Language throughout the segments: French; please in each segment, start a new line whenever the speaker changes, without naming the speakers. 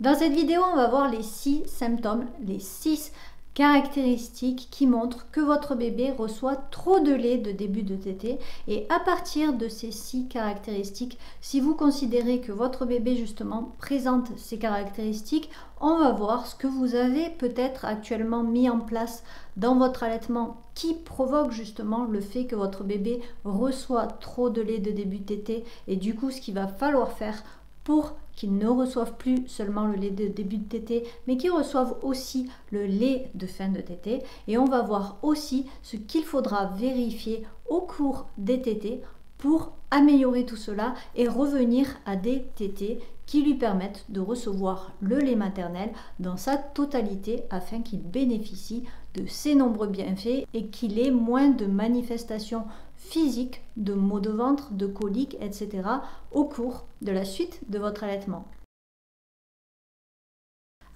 Dans cette vidéo, on va voir les 6 symptômes, les 6 caractéristiques qui montrent que votre bébé reçoit trop de lait de début de tétée. Et à partir de ces six caractéristiques, si vous considérez que votre bébé justement présente ces caractéristiques, on va voir ce que vous avez peut-être actuellement mis en place dans votre allaitement qui provoque justement le fait que votre bébé reçoit trop de lait de début de tétée. Et du coup ce qu'il va falloir faire pour qu'ils ne reçoivent plus seulement le lait de début de tétée, mais qu'ils reçoivent aussi le lait de fin de tétée. Et on va voir aussi ce qu'il faudra vérifier au cours des tétées pour améliorer tout cela et revenir à des tétées qui lui permettent de recevoir le lait maternel dans sa totalité afin qu'il bénéficie de ses nombreux bienfaits et qu'il ait moins de manifestations physiques, de maux de ventre, de coliques, etc. au cours de la suite de votre allaitement.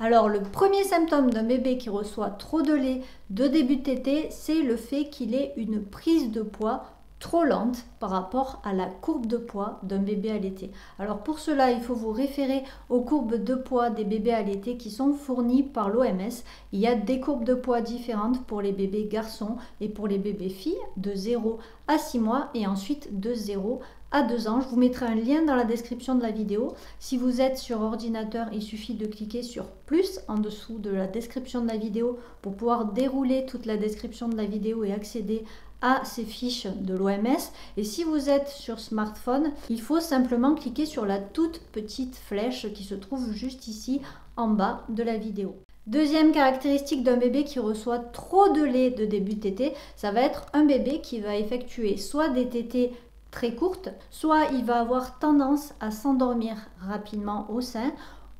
Alors le premier symptôme d'un bébé qui reçoit trop de lait de début de c'est le fait qu'il ait une prise de poids trop lente par rapport à la courbe de poids d'un bébé allaité. Alors pour cela, il faut vous référer aux courbes de poids des bébés allaités qui sont fournies par l'OMS. Il y a des courbes de poids différentes pour les bébés garçons et pour les bébés filles de 0 à 6 mois et ensuite de 0 à 2 ans. Je vous mettrai un lien dans la description de la vidéo. Si vous êtes sur ordinateur, il suffit de cliquer sur plus en dessous de la description de la vidéo pour pouvoir dérouler toute la description de la vidéo et accéder à ces fiches de l'OMS. Et si vous êtes sur smartphone, il faut simplement cliquer sur la toute petite flèche qui se trouve juste ici en bas de la vidéo. Deuxième caractéristique d'un bébé qui reçoit trop de lait de début de tétée, ça va être un bébé qui va effectuer soit des tétées très courtes, soit il va avoir tendance à s'endormir rapidement au sein,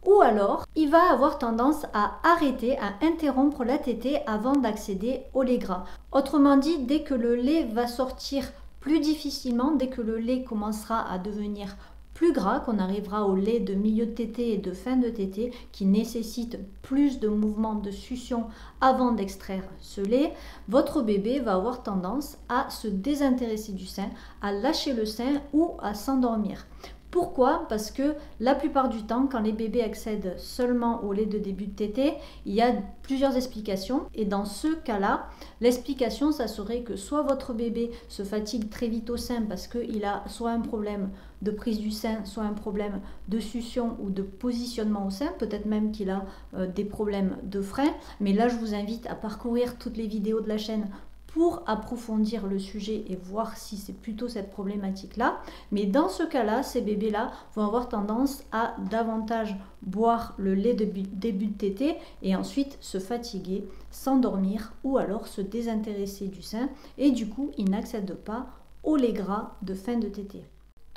ou alors, il va avoir tendance à arrêter, à interrompre la tétée avant d'accéder au lait gras. Autrement dit, dès que le lait va sortir plus difficilement, dès que le lait commencera à devenir plus gras, qu'on arrivera au lait de milieu de tétée et de fin de tétée, qui nécessite plus de mouvements de succion avant d'extraire ce lait, votre bébé va avoir tendance à se désintéresser du sein, à lâcher le sein ou à s'endormir. Pourquoi? Parce que la plupart du temps, quand les bébés accèdent seulement au lait de début de tétée, il y a plusieurs explications. Et dans ce cas-là, l'explication, ça serait que soit votre bébé se fatigue très vite au sein parce qu'il a soit un problème de prise du sein, soit un problème de succion ou de positionnement au sein, peut-être même qu'il a euh, des problèmes de frein. Mais là, je vous invite à parcourir toutes les vidéos de la chaîne pour approfondir le sujet et voir si c'est plutôt cette problématique-là. Mais dans ce cas-là, ces bébés-là vont avoir tendance à davantage boire le lait début de tétée et ensuite se fatiguer, s'endormir ou alors se désintéresser du sein et du coup, ils n'accèdent pas au lait gras de fin de tétée.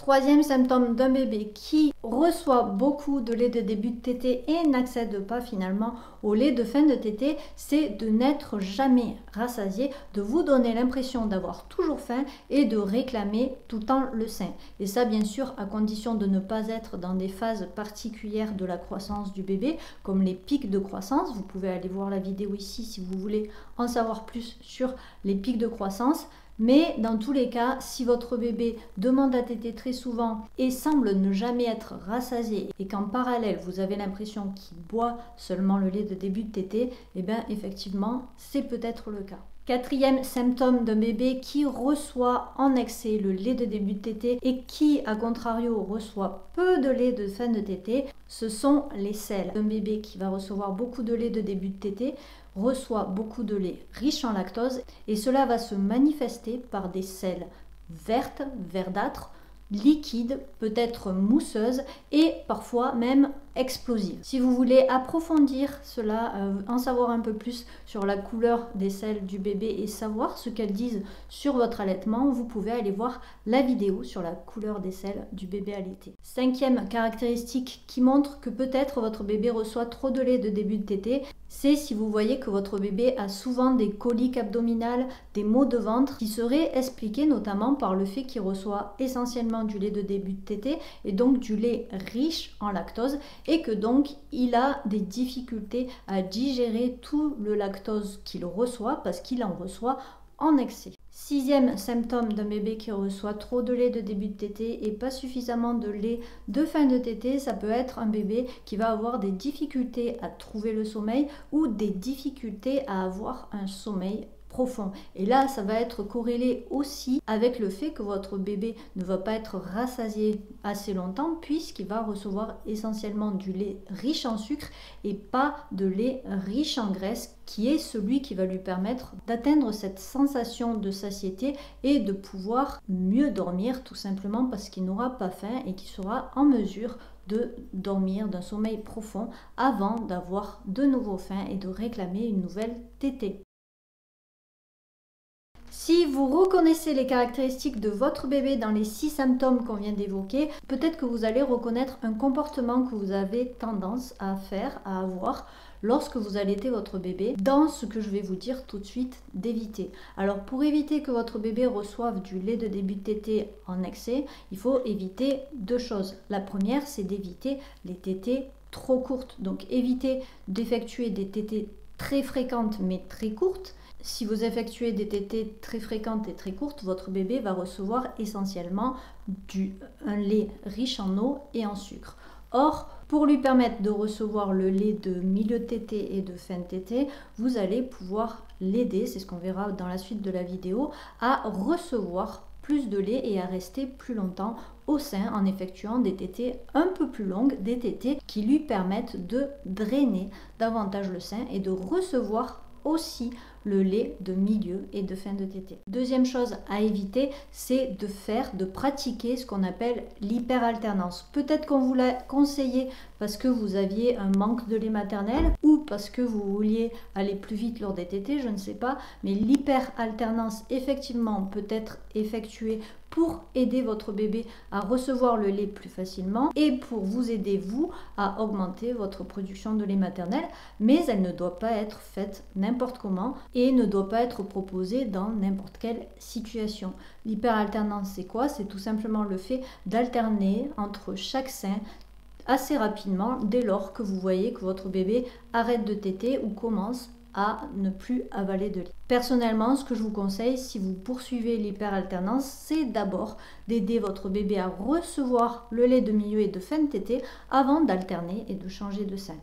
Troisième symptôme d'un bébé qui reçoit beaucoup de lait de début de tétée et n'accède pas finalement au lait de fin de tétée, c'est de n'être jamais rassasié, de vous donner l'impression d'avoir toujours faim et de réclamer tout le temps le sein. Et ça bien sûr à condition de ne pas être dans des phases particulières de la croissance du bébé, comme les pics de croissance. Vous pouvez aller voir la vidéo ici si vous voulez en savoir plus sur les pics de croissance. Mais dans tous les cas, si votre bébé demande à téter très souvent et semble ne jamais être rassasié et qu'en parallèle vous avez l'impression qu'il boit seulement le lait de début de tétée, eh bien effectivement c'est peut-être le cas. Quatrième symptôme d'un bébé qui reçoit en excès le lait de début de tétée et qui, à contrario, reçoit peu de lait de fin de tétée, ce sont les selles. Un bébé qui va recevoir beaucoup de lait de début de tétée reçoit beaucoup de lait riche en lactose et cela va se manifester par des selles vertes, verdâtres, liquides, peut-être mousseuses et parfois même explosive. Si vous voulez approfondir cela, euh, en savoir un peu plus sur la couleur des selles du bébé et savoir ce qu'elles disent sur votre allaitement, vous pouvez aller voir la vidéo sur la couleur des selles du bébé allaité. Cinquième caractéristique qui montre que peut-être votre bébé reçoit trop de lait de début de tétée, c'est si vous voyez que votre bébé a souvent des coliques abdominales, des maux de ventre qui seraient expliqués notamment par le fait qu'il reçoit essentiellement du lait de début de tétée et donc du lait riche en lactose et que donc il a des difficultés à digérer tout le lactose qu'il reçoit parce qu'il en reçoit en excès. Sixième symptôme d'un bébé qui reçoit trop de lait de début de tétée et pas suffisamment de lait de fin de tétée, ça peut être un bébé qui va avoir des difficultés à trouver le sommeil ou des difficultés à avoir un sommeil profond. Et là, ça va être corrélé aussi avec le fait que votre bébé ne va pas être rassasié assez longtemps puisqu'il va recevoir essentiellement du lait riche en sucre et pas de lait riche en graisse qui est celui qui va lui permettre d'atteindre cette sensation de satiété et de pouvoir mieux dormir tout simplement parce qu'il n'aura pas faim et qu'il sera en mesure de dormir d'un sommeil profond avant d'avoir de nouveau faim et de réclamer une nouvelle tétée. Si vous reconnaissez les caractéristiques de votre bébé dans les six symptômes qu'on vient d'évoquer, peut-être que vous allez reconnaître un comportement que vous avez tendance à faire, à avoir lorsque vous allaitez votre bébé dans ce que je vais vous dire tout de suite d'éviter. Alors pour éviter que votre bébé reçoive du lait de début de tétée en excès, il faut éviter deux choses. La première, c'est d'éviter les tétées trop courtes. Donc éviter d'effectuer des tétées très fréquentes mais très courtes si vous effectuez des tétées très fréquentes et très courtes, votre bébé va recevoir essentiellement du, un lait riche en eau et en sucre. Or, pour lui permettre de recevoir le lait de milieu tété et de fin de tété, vous allez pouvoir l'aider, c'est ce qu'on verra dans la suite de la vidéo, à recevoir plus de lait et à rester plus longtemps au sein en effectuant des tétées un peu plus longues, des tétées qui lui permettent de drainer davantage le sein et de recevoir aussi le lait de milieu et de fin de tétée. Deuxième chose à éviter, c'est de faire, de pratiquer ce qu'on appelle l'hyperalternance. Peut-être qu'on vous l'a conseillé parce que vous aviez un manque de lait maternel ou parce que vous vouliez aller plus vite lors des tétées, je ne sais pas, mais l'hyperalternance effectivement peut être effectuée pour aider votre bébé à recevoir le lait plus facilement et pour vous aider vous à augmenter votre production de lait maternel, mais elle ne doit pas être faite n'importe comment et ne doit pas être proposée dans n'importe quelle situation. L'hyperalternance, c'est quoi? C'est tout simplement le fait d'alterner entre chaque sein assez rapidement dès lors que vous voyez que votre bébé arrête de téter ou commence à ne plus avaler de lait. Personnellement, ce que je vous conseille si vous poursuivez l'hyperalternance, c'est d'abord d'aider votre bébé à recevoir le lait de milieu et de fin de tétée avant d'alterner et de changer de sein.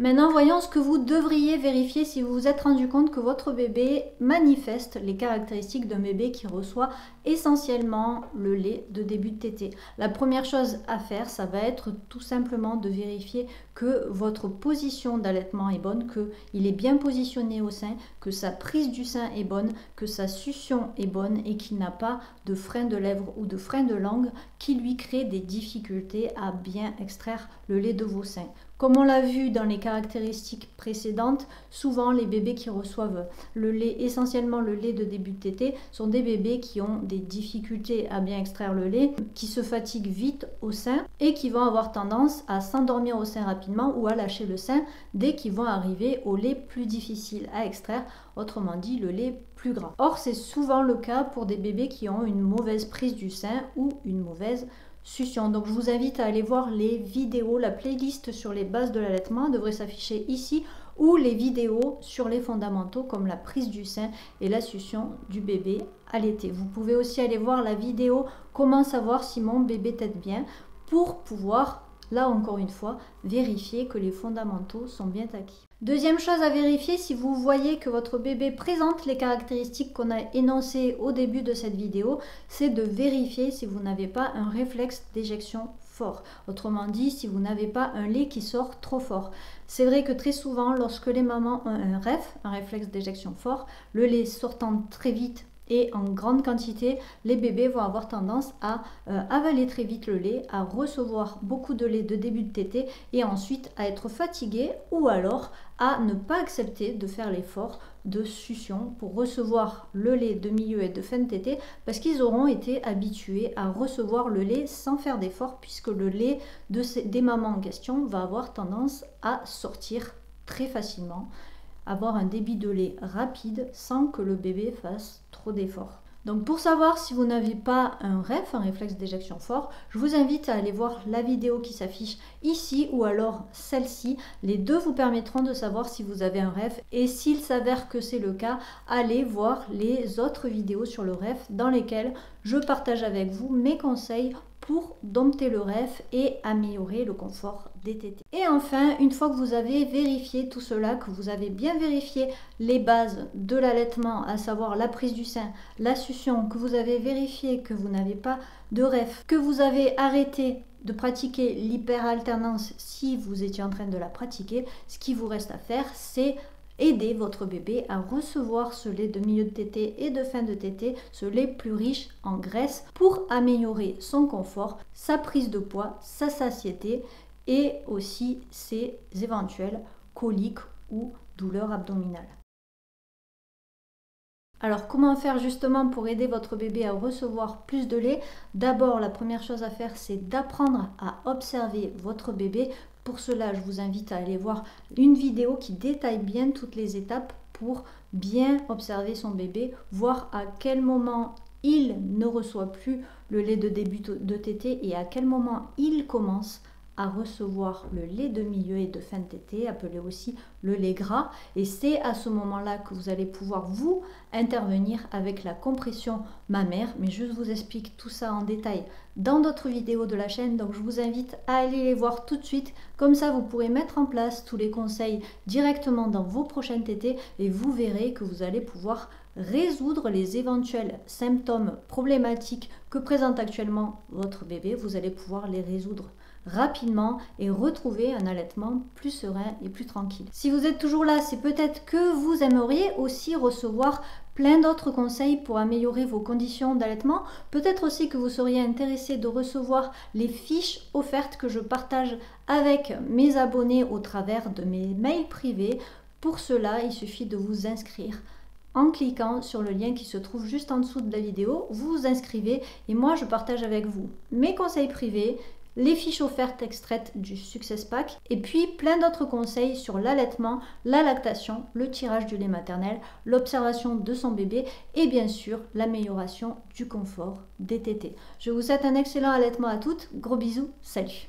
Maintenant, voyons ce que vous devriez vérifier si vous vous êtes rendu compte que votre bébé manifeste les caractéristiques d'un bébé qui reçoit essentiellement le lait de début de tétée. La première chose à faire, ça va être tout simplement de vérifier que votre position d'allaitement est bonne, qu'il est bien positionné au sein, que sa prise du sein est bonne, que sa succion est bonne et qu'il n'a pas de frein de lèvres ou de frein de langue qui lui crée des difficultés à bien extraire le lait de vos seins. Comme on l'a vu dans les caractéristiques précédentes, souvent les bébés qui reçoivent le lait, essentiellement le lait de début de tétée, sont des bébés qui ont des difficultés à bien extraire le lait, qui se fatiguent vite au sein et qui vont avoir tendance à s'endormir au sein rapidement ou à lâcher le sein dès qu'ils vont arriver au lait plus difficile à extraire, autrement dit le lait plus gras. Or, c'est souvent le cas pour des bébés qui ont une mauvaise prise du sein ou une mauvaise donc je vous invite à aller voir les vidéos, la playlist sur les bases de l'allaitement devrait s'afficher ici ou les vidéos sur les fondamentaux comme la prise du sein et la succion du bébé l'été. Vous pouvez aussi aller voir la vidéo comment savoir si mon bébé tête bien pour pouvoir là encore une fois vérifier que les fondamentaux sont bien acquis. Deuxième chose à vérifier, si vous voyez que votre bébé présente les caractéristiques qu'on a énoncées au début de cette vidéo, c'est de vérifier si vous n'avez pas un réflexe d'éjection fort. Autrement dit, si vous n'avez pas un lait qui sort trop fort. C'est vrai que très souvent, lorsque les mamans ont un REF, un réflexe d'éjection fort, le lait sortant très vite et en grande quantité, les bébés vont avoir tendance à euh, avaler très vite le lait, à recevoir beaucoup de lait de début de tétée et ensuite à être fatigués ou alors à ne pas accepter de faire l'effort de succion pour recevoir le lait de milieu et de fin de tétée parce qu'ils auront été habitués à recevoir le lait sans faire d'effort puisque le lait de ces, des mamans en question va avoir tendance à sortir très facilement avoir un débit de lait rapide sans que le bébé fasse trop d'efforts. Donc pour savoir si vous n'avez pas un REF, un réflexe d'éjection fort, je vous invite à aller voir la vidéo qui s'affiche ici ou alors celle-ci. Les deux vous permettront de savoir si vous avez un REF et s'il s'avère que c'est le cas, allez voir les autres vidéos sur le REF dans lesquelles je partage avec vous mes conseils pour dompter le ref et améliorer le confort Et enfin, une fois que vous avez vérifié tout cela, que vous avez bien vérifié les bases de l'allaitement, à savoir la prise du sein, la succion, que vous avez vérifié que vous n'avez pas de ref, que vous avez arrêté de pratiquer l'hyperalternance si vous étiez en train de la pratiquer, ce qui vous reste à faire, c'est aider votre bébé à recevoir ce lait de milieu de tétée et de fin de tétée, ce lait plus riche en graisse pour améliorer son confort, sa prise de poids, sa satiété et aussi ses éventuels coliques ou douleurs abdominales. Alors comment faire justement pour aider votre bébé à recevoir plus de lait? D'abord, la première chose à faire, c'est d'apprendre à observer votre bébé pour cela, je vous invite à aller voir une vidéo qui détaille bien toutes les étapes pour bien observer son bébé, voir à quel moment il ne reçoit plus le lait de début de tétée et à quel moment il commence à recevoir le lait de milieu et de fin de tétée, appelé aussi le lait gras. Et c'est à ce moment-là que vous allez pouvoir vous intervenir avec la compression mammaire. Mais je vous explique tout ça en détail dans d'autres vidéos de la chaîne. Donc je vous invite à aller les voir tout de suite. Comme ça, vous pourrez mettre en place tous les conseils directement dans vos prochaines tétées et vous verrez que vous allez pouvoir résoudre les éventuels symptômes problématiques que présente actuellement votre bébé. Vous allez pouvoir les résoudre rapidement et retrouver un allaitement plus serein et plus tranquille. Si vous êtes toujours là, c'est peut-être que vous aimeriez aussi recevoir plein d'autres conseils pour améliorer vos conditions d'allaitement. Peut-être aussi que vous seriez intéressé de recevoir les fiches offertes que je partage avec mes abonnés au travers de mes mails privés. Pour cela, il suffit de vous inscrire en cliquant sur le lien qui se trouve juste en dessous de la vidéo, vous vous inscrivez et moi je partage avec vous mes conseils privés, les fiches offertes extraites du Success Pack et puis plein d'autres conseils sur l'allaitement, la lactation, le tirage du lait maternel, l'observation de son bébé et bien sûr l'amélioration du confort des tétés. Je vous souhaite un excellent allaitement à toutes. Gros bisous, salut